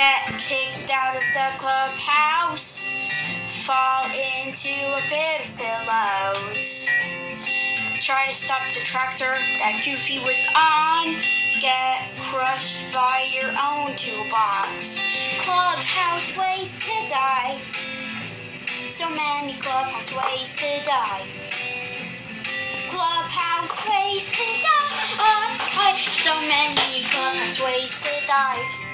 Get kicked out of the clubhouse. Fall into a pit of pillows. Try to stop the tractor that Goofy was on. Get crushed by your own toolbox. Clubhouse ways to die. So many clubhouse ways to die. Clubhouse ways to die. Oh, oh, so many clubhouse ways to die.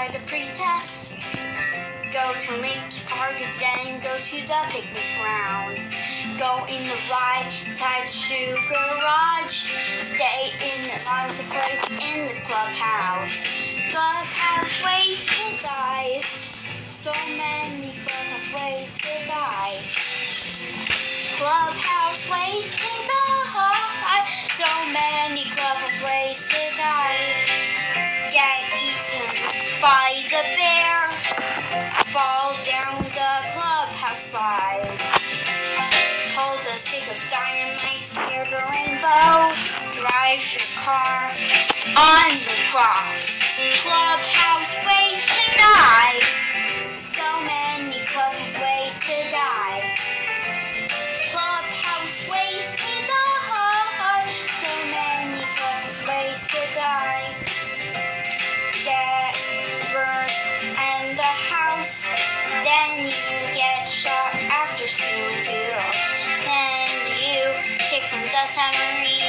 By the pretest. Go to Mickey Park then go to the picnic grounds. Go in the inside the shoe garage. Stay in the the place in the clubhouse. Clubhouse ways to die. So many clubhouse ways to die. Clubhouse ways to die. So many clubhouse ways to die. Fall down the clubhouse slide. Hold a stick of dynamite near the rainbow. Drive your car on the cross. Clubhouse ways to die. So many clubhouse ways to die. Clubhouse ways to die. So many clubhouse ways to die. Submarine.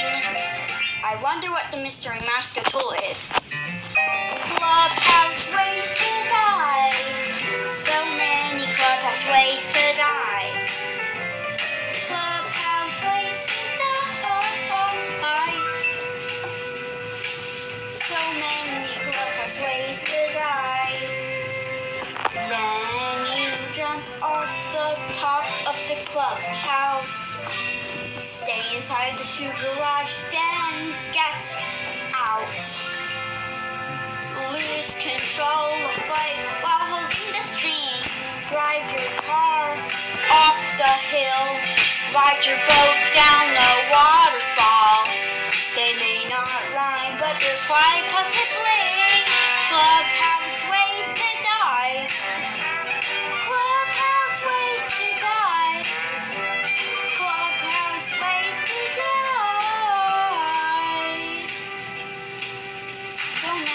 I wonder what the mystery Mouseketool is. Clubhouse ways to die. So many clubhouse ways to die. Clubhouse ways to die. So many clubhouse ways to die. Then you jump off the top of the clubhouse. Inside the shoe garage, then get out. Lose control of fight while holding the string. Drive your car off the hill. Ride your boat down the waterfall. They may not rhyme, but they're quite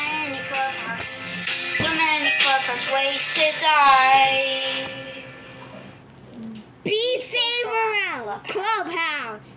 many clubhouse, so many clubhouse ways to die. Be safe around Clubhouse.